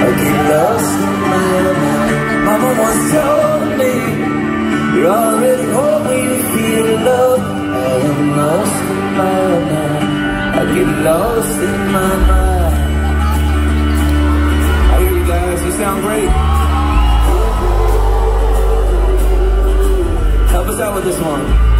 I get lost in my mind. Mama once told me You're already home when you feel alone I am lost in my mind. I get lost in my mind. You guys, you sound great. Help us out with this one.